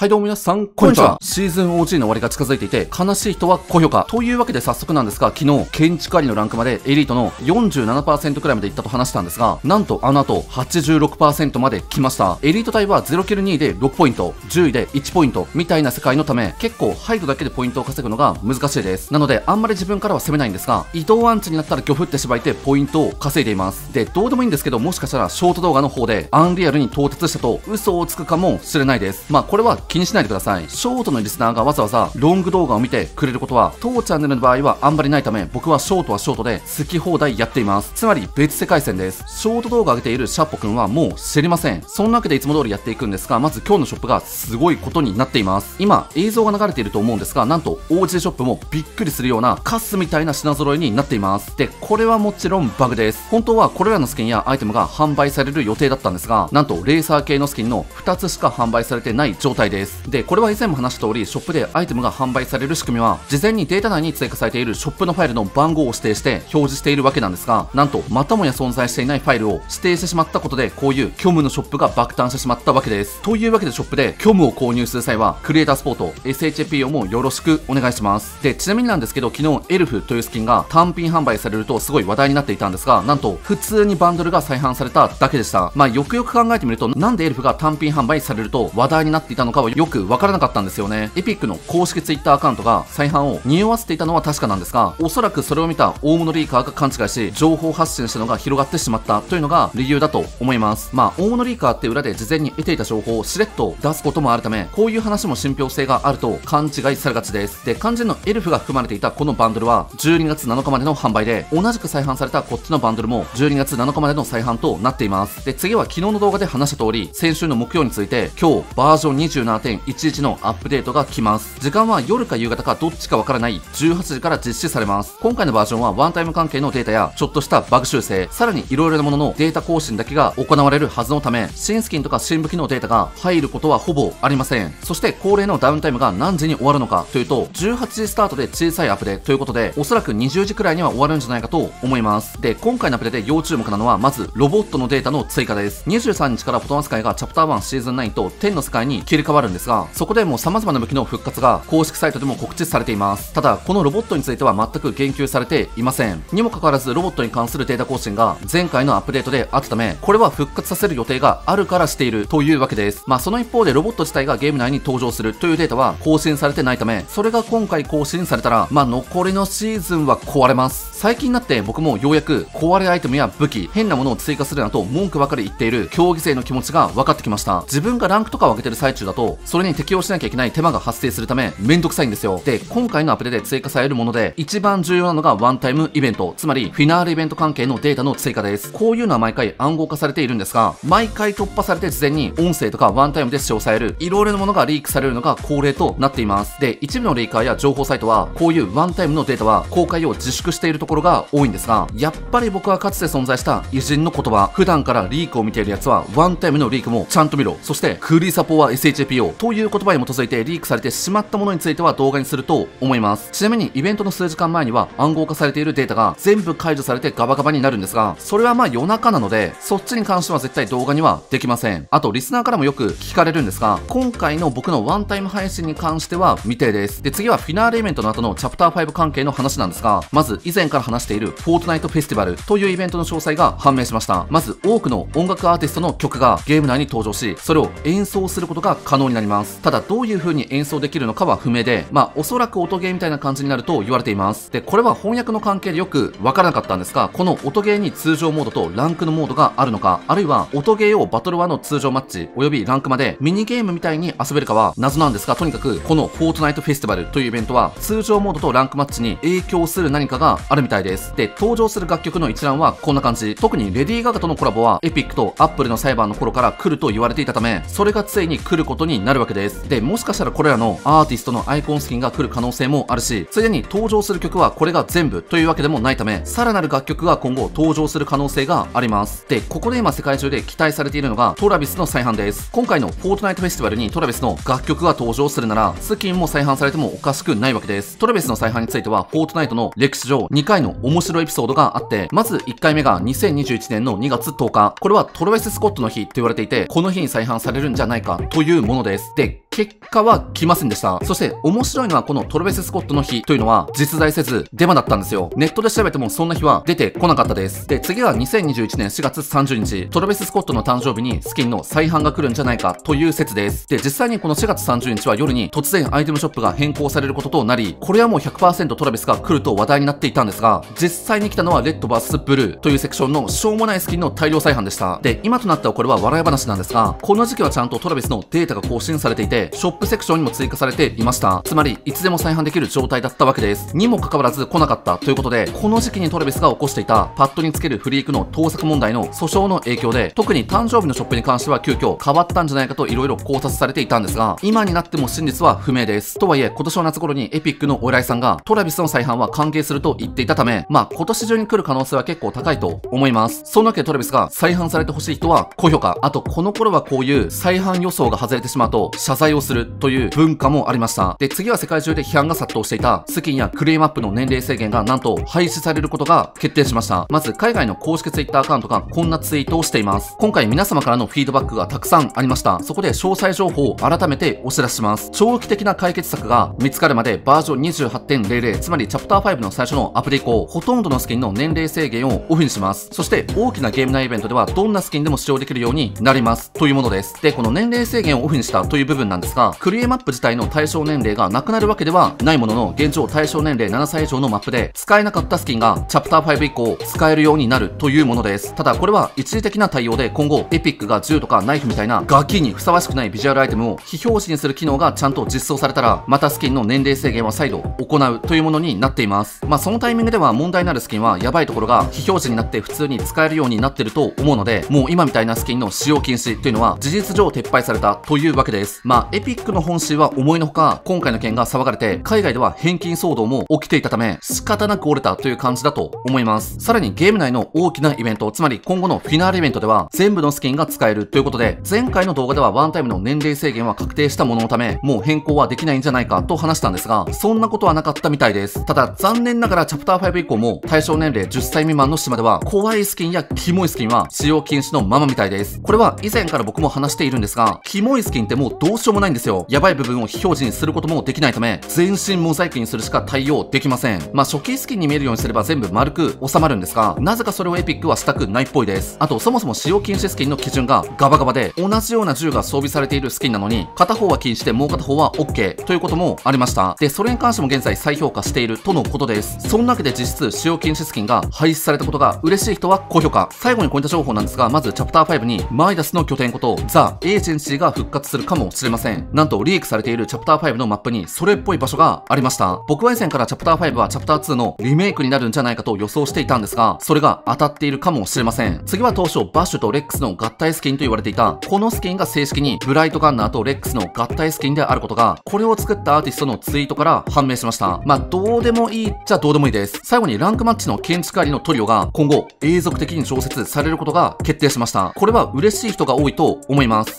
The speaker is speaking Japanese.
はいどうも皆さん、こんにちは。シーズン OG の終わりが近づいていて、悲しい人は高評価。というわけで早速なんですが、昨日、建築ありのランクまでエリートの47%くらいまでいったと話したんですが、なんとあの後、86%まで来ました。エリート帯は0キル2位で6ポイント、10位で1ポイント、みたいな世界のため、結構ハイドだけでポイントを稼ぐのが難しいです。なので、あんまり自分からは攻めないんですが、移動アンチになったら漁夫ってしばいてポイントを稼いでいます。で、どうでもいいんですけど、もしかしたらショート動画の方で、アンリアルに到達したと嘘をつくかもしれないです。まあ、これは気にしないでください。ショートのリスナーがわざわざロング動画を見てくれることは当チャンネルの場合はあんまりないため僕はショートはショートで好き放題やっています。つまり別世界線です。ショート動画を上げているシャッポくんはもう知りません。そんなわけでいつも通りやっていくんですがまず今日のショップがすごいことになっています。今映像が流れていると思うんですがなんと OG ショップもびっくりするようなカスみたいな品揃えになっています。でこれはもちろんバグです。本当はこれらのスキンやアイテムが販売される予定だったんですがなんとレーサー系のスキンの2つしか販売されてない状態ですでこれは以前も話した通りショップでアイテムが販売される仕組みは事前にデータ内に追加されているショップのファイルの番号を指定して表示しているわけなんですがなんとまたもや存在していないファイルを指定してしまったことでこういう虚無のショップが爆誕してしまったわけです。というわけでショップで虚無を購入する際はクリエイタースポート SHP をもよろしくお願いします。でちなみになんですけど昨日エルフというスキンが単品販売されるとすごい話題になっていたんですがなんと普通にバンドルが再販されただけでした。まあよくよく考えてみるとなんでエルフが単品販売されると話題になっていたのかはよくわからなかったんですよね。エピックの公式 Twitter アカウントが再販を匂わせていたのは確かなんですがおそらくそれを見た大物リーカーが勘違いし情報発信したのが広がってしまったというのが理由だと思います。まあ大物リーカーって裏で事前に得ていた情報をしれっと出すこともあるためこういう話も信憑性があると勘違いされがちです。で肝心のエルフが含まれていたこのバンドルは12月7日までの販売で同じく再販されたこっちのバンドルも12月7日までの再販となっています。で次は昨日の動画で話した通り先週の木曜について今日バージョン7.11のアップデートが来ます。時間は夜か夕方かどっちかわからない。18時から実施されます。今回のバージョンはワンタイム関係のデータやちょっとしたバグ修正。さらに色々なもののデータ更新だけが行われるはずのため新スキンとか新武器のデータが入ることはほぼありません。そして恒例のダウンタイムが何時に終わるのかというと18時スタートで小さいアップデということでおそらく20時くらいには終わるんじゃないかと思います。で今回のアップデで要注目なのはまずロボットのデータの追加です。23日からフォトマス界がチャプター1シーズン9と10の世界に切り替わあるんですがそこでもう様々な武器の復活が公式サイトでも告知されています。ただこのロボットについては全く言及されていません。にもかかわらずロボットに関するデータ更新が前回のアップデートであったためこれは復活させる予定があるからしているというわけです。まあその一方でロボット自体がゲーム内に登場するというデータは更新されてないためそれが今回更新されたらまあ残りのシーズンは壊れます。最近になって僕もようやく壊れアイテムや武器変なものを追加するなと文句ばかり言っている競技生の気持ちが分かってきました。自分がランクとかを上げてる最中だとそれに適応しなきゃいけない手間が発生するためめんどくさいんですよ。で今回のアプデで追加されるもので一番重要なのがワンタイムイベント。つまりフィナーレイベント関係のデータの追加です。こういうのは毎回暗号化されているんですが毎回突破されて事前に音声とかワンタイムで使用されるいろいろなものがリークされるのが恒例となっています。で一部のリーカーや情報サイトはこういうワンタイムのデータは公開を自粛しているところが多いんですがやっぱり僕はかつて存在した偉人の言葉。普段からリークを見ているやつはワンタイムのリークもちゃんと見ろ。そしてクリサポは s SHPO という言葉に基づいてリークされてしまったものについては動画にすると思います。ちなみにイベントの数時間前には暗号化されているデータが全部解除されてガバガバになるんですがそれはまあ夜中なのでそっちに関しては絶対動画にはできません。あとリスナーからもよく聞かれるんですが今回の僕のワンタイム配信に関しては未定です。で次はフィナーレイベントの後のチャプター5関係の話なんですがまず以前から話しているフォートナイトフェスティバルというイベントの詳細が判明しました。まず多くの音楽アーティストの曲がゲーム内に登場しそれを演奏することが可能になります。ただどういう風に演奏できるのかは不明でまあおそらく音ゲーみたいな感じになると言われています。でこれは翻訳の関係でよくわからなかったんですがこの音ゲーに通常モードとランクのモードがあるのかあるいは音ゲーをバトル1の通常マッチおよびランクまでミニゲームみたいに遊べるかは謎なんですがとにかくこのフォートナイトフェスティバルというイベントは通常モードとランクマッチに影響する何かがあるみたいです。で登場する楽曲の一覧はこんな感じ。特にレディー・ガガとのコラボはエピックとアップルの裁判の頃から来ると言われていたためそれがついに来ることになるわけです。でもしかしたらこれらのアーティストのアイコンスキンが来る可能性もあるしついでに登場する曲はこれが全部というわけでもないためさらなる楽曲が今後登場する可能性があります。でここで今世界中で期待されているのがトラビスの再販です。今回のフォートナイトフェスティバルにトラビスの楽曲が登場するならスキンも再販されてもおかしくないわけです。トラビスの再販についてはフォートナイトの歴史上2回の面白いエピソードがあってまず1回目が2021年の2月10日。これはトラビス・スコットの日と言われていてこの日に再販されるんじゃないかというものです。で結果は来ませんでした。そして面白いのはこのトラビス・スコットの日というのは実在せずデマだったんですよ。ネットで調べてもそんな日は出てこなかったです。で、次は2021年4月30日、トラビス・スコットの誕生日にスキンの再販が来るんじゃないかという説です。で、実際にこの4月30日は夜に突然アイテムショップが変更されることとなり、これはもう100%トラビスが来ると話題になっていたんですが、実際に来たのはレッド VS ブルーというセクションのしょうもないスキンの大量再販でした。で、今となってはこれは笑い話なんですが、この時期はちゃんとトラベスのデータが更新されていて、ショップセクションにも追加されていました。つまり、いつでも再販できる状態だったわけです。にもかかわらず来なかったということで、この時期にトラベスが起こしていたパッドにつけるフリークの盗作問題の訴訟の影響で、特に誕生日のショップに関しては急遽変わったんじゃないかと色々考察されていたんですが、今になっても真実は不明です。とはいえ、今年の夏頃にエピックのお偉いさんが、トラビスの再販は関係すると言っていたため、まあ今年中に来る可能性は結構高いと思います。そんなわけでトラビスが再販されてほしい人は高評価。あと、この頃はこういう再販予想が外れてしまうと謝罪をするという文化もありました。で、次は世界中で批判が殺到していたスキンやクレイマップの年齢制限がなんと廃止されることが決定しました。まず、海外の公式 Twitter アカウントがこんなツイートをしています。今回皆様からのフィードバックがたくさんありました。そこで詳細情報を改めてお知らせします。長期的な解決策が見つかるまでバージョン28.00、つまりチャプター5の最初のアプデ以降、ほとんどのスキンの年齢制限をオフにします。そして大きなゲーム内イベントではどんなスキンでも使用できるようになりますというものです。で、この年齢制限をオフにしたという部分なんですが、クリエマップ自体の対象年齢がなくなるわけではないものの、現状対象年齢7歳以上のマップで使えなかったスキンがチャプター5以降使えるようになるというものです。ただこれは一時的な対応で今後エピックが銃とかナイフみたいなガキにふさわしくないビジュアルアイテムを非表示にする機能がちゃんと実装されたら、またスキンの年齢制限は再度行うというものになっています。まあそのタイミングでは問題になるスキンはやばいところが非表示になって普通に使えるようになってると思うので、もう今みたいなスキンの使用禁止というのは事実上撤廃されたというわけです。まあ、エピックの本心は思いのほか、今回の件が騒がれて、海外では返金騒動も起きていたため、仕方なく折れたという感じだと思います。さらにゲーム内の大きなイベント、つまり今後のフィナーレイベントでは、全部のスキンが使えるということで、前回の動画ではワンタイムの年齢制限は確定したもののため、もう変更はできないんじゃないかと話したんですが、そんなことはなかったみたいです。ただ、残念ながらチャプター5以降も、対象年齢10歳未満の島では、怖いスキンやキモいスキンは使用禁止のままみたいです。これは以前から僕も話しているんですが、キモいスキンってもうどうしようもないんですよ。やばい部分を非表示にすることもできないため、全身モザイクにするしか対応できません。まあ、初期スキンに見えるようにすれば全部丸く収まるんですが、なぜかそれをエピックはしたくないっぽいです。あと、そもそも使用禁止スキンの基準がガバガバで、同じような銃が装備されているスキンなのに、片方は禁止でもう片方は OK ということもありました。で、それに関しても現在再評価しているとのことです。そんなわけで実質使用禁止スキンが廃止されたことが嬉しい人は高評価。最後にこういった情報なんですが、まずチャプター5にマイダスの拠点ことザ・エージェンシーが復活するかもしれません。なんとリークされているチャプター5のマップにそれっぽい場所がありました。僕は以前からチャプター5はチャプター2のリメイクになるんじゃないかと予想していたんですが、それが当たっているかもしれません。次は当初バッシュとレックスの合体スキンと言われていた、このスキンが正式にブライトガンナーとレックスの合体スキンであることが、これを作ったアーティストのツイートから判明しました。まあ、どうでもいいっちゃどうでもいいです。最後にランクマッチの建築ありのトリオが今後永続的に調節されることが決定しました。これは嬉しい人が多いと思います。